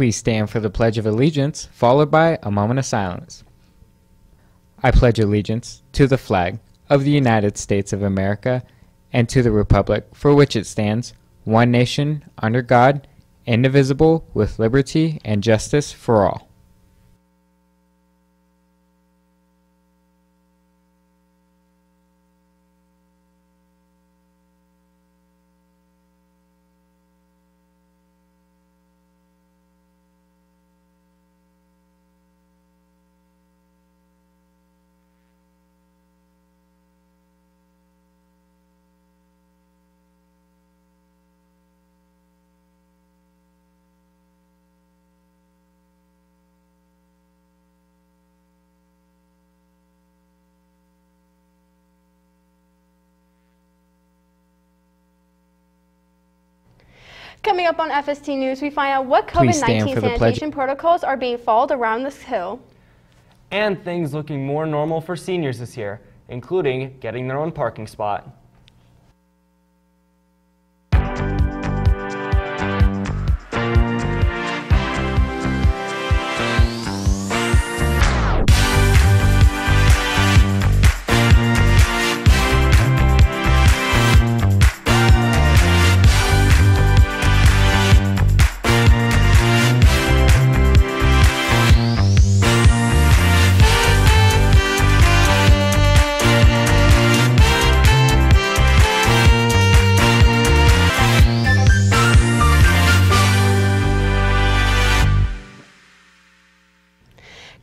Please stand for the Pledge of Allegiance, followed by a moment of silence. I pledge allegiance to the flag of the United States of America and to the Republic for which it stands, one nation, under God, indivisible, with liberty and justice for all. Coming up on FST News, we find out what COVID-19 for the pledge. sanitation protocols are being followed around this hill. And things looking more normal for seniors this year, including getting their own parking spot.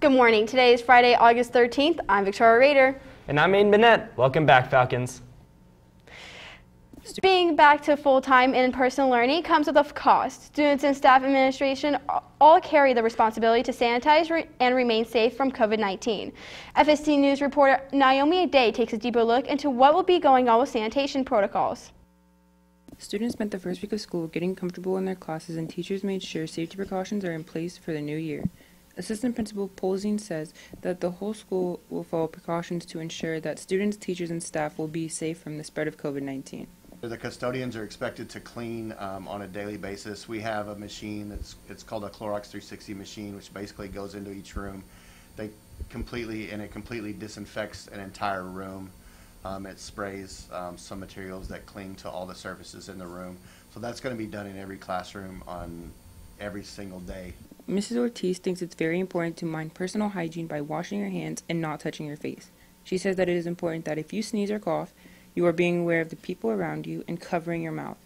Good morning. Today is Friday, August 13th. I'm Victoria Rader. And I'm Aiden Bennett. Welcome back, Falcons. Being back to full-time in-person learning comes with a cost. Students and staff administration all carry the responsibility to sanitize re- and remain safe from COVID-19. FST News reporter Naomi Day takes a deeper look into what will be going on with sanitation protocols. Students spent the first week of school getting comfortable in their classes, and teachers made sure safety precautions are in place for the new year. Assistant Principal Polzine says that the whole school will follow precautions to ensure that students, teachers, and staff will be safe from the spread of COVID 19. The custodians are expected to clean um, on a daily basis. We have a machine that's, it's called a Clorox 360 machine, which basically goes into each room. They completely, and it completely disinfects an entire room. Um, It sprays um, some materials that cling to all the surfaces in the room. So that's going to be done in every classroom on every single day. Mrs. Ortiz thinks it's very important to mind personal hygiene by washing your hands and not touching your face. She says that it is important that if you sneeze or cough, you are being aware of the people around you and covering your mouth.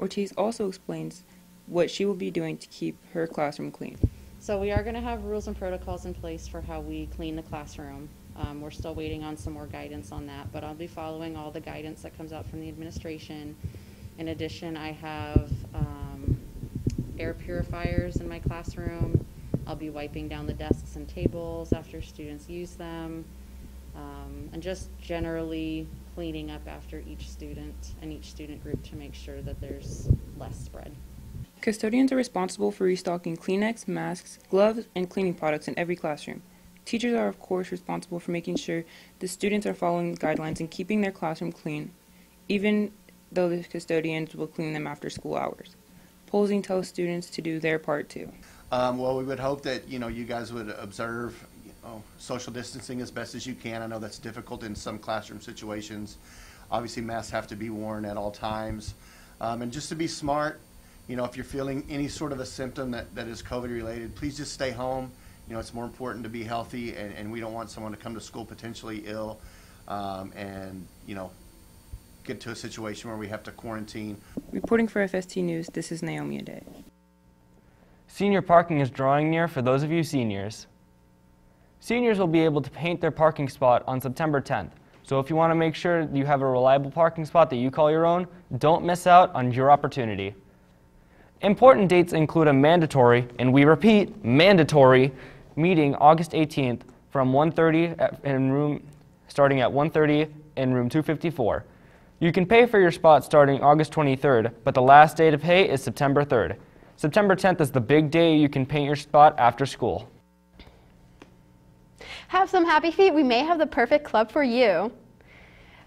Ortiz also explains what she will be doing to keep her classroom clean. So we are going to have rules and protocols in place for how we clean the classroom. Um, we're still waiting on some more guidance on that, but I'll be following all the guidance that comes out from the administration. In addition, I have um, air purifiers in my classroom. I'll be wiping down the desks and tables after students use them, um, and just generally cleaning up after each student and each student group to make sure that there's less spread. Custodians are responsible for restocking Kleenex, masks, gloves, and cleaning products in every classroom. Teachers are, of course, responsible for making sure the students are following the guidelines and keeping their classroom clean, even though the custodians will clean them after school hours. Polzing tells students to do their part too. Um, well, we would hope that, you know, you guys would observe, you know, social distancing as best as you can. I know that's difficult in some classroom situations. Obviously, masks have to be worn at all times. Um, and just to be smart, you know, if you're feeling any sort of a symptom that, that is COVID related, please just stay home. You know, it's more important to be healthy and, and we don't want someone to come to school potentially ill, um, and, you know, get to a situation where we have to quarantine. Reporting for FST News, this is Naomi Ade. Senior parking is drawing near for those of you seniors. Seniors will be able to paint their parking spot on September 10th. So if you want to make sure you have a reliable parking spot that you call your own, don't miss out on your opportunity. Important dates include a mandatory, and we repeat, mandatory, meeting August 18th from 1.30 in room, starting at 1.30 in room 254. You can pay for your spot starting August 23rd, but the last day to pay is September 3rd. September 10th is the big day you can paint your spot after school. Have some happy feet? We may have the perfect club for you.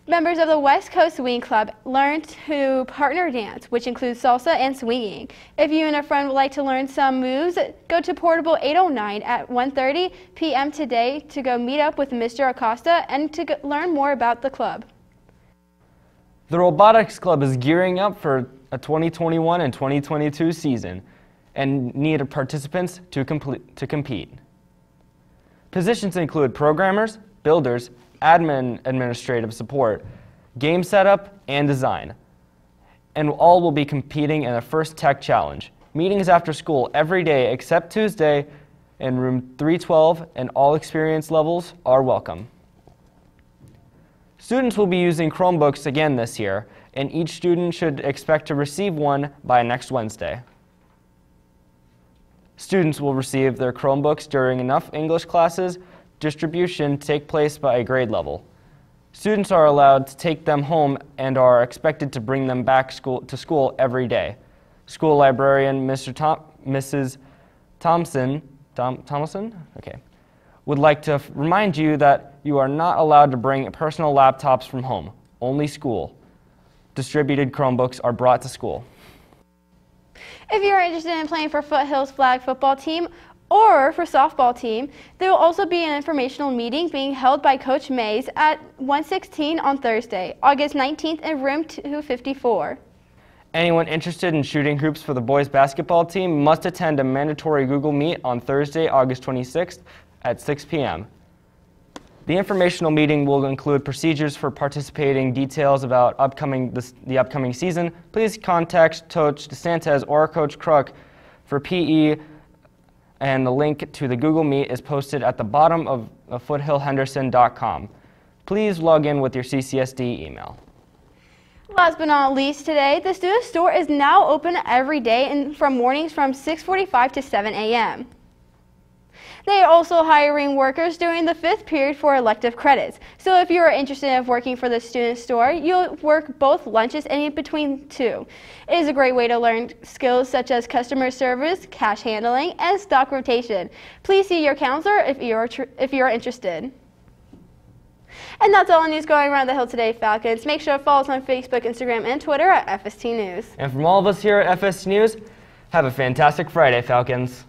Members of the West Coast Swing Club learn to partner dance, which includes salsa and swinging. If you and a friend would like to learn some moves, go to Portable 809 at 1.30 p.m. today to go meet up with Mr. Acosta and to learn more about the club. The Robotics Club is gearing up for a 2021 and 2022 season and need participants to, complete, to compete. Positions include programmers, builders, admin administrative support, game setup, and design. And all will be competing in the first tech challenge. Meetings after school every day except Tuesday in room 312 and all experience levels are welcome. Students will be using Chromebooks again this year, and each student should expect to receive one by next Wednesday. Students will receive their Chromebooks during enough English classes distribution take place by grade level. Students are allowed to take them home and are expected to bring them back school, to school every day. School librarian Mr. Tom, Mrs. Thompson, Tom, okay, would like to remind you that you are not allowed to bring personal laptops from home, only school. Distributed Chromebooks are brought to school. If you're interested in playing for Foothills flag football team or for softball team, there will also be an informational meeting being held by Coach Mays at 116 on Thursday, August 19th in room 254. Anyone interested in shooting hoops for the boys basketball team must attend a mandatory Google Meet on Thursday, August 26th at 6 p.m. The informational meeting will include procedures for participating, details about upcoming this, the upcoming season. Please contact Coach DeSantis or Coach Kruk for PE, and the link to the Google Meet is posted at the bottom of, of foothillhenderson.com. Please log in with your CCSD email. Last but not least today, the student store is now open every day and from mornings from 6:45 to 7 a.m. They are also hiring workers during the fifth period for elective credits. So if you are interested in working for the student store, you'll work both lunches and in between two. It is a great way to learn skills such as customer service, cash handling, and stock rotation. Please see your counselor if you're, if you're interested. And that's all the news going around the hill today, Falcons. Make sure to follow us on Facebook, Instagram, and Twitter at FST News. And from all of us here at FS News, have a fantastic Friday, Falcons.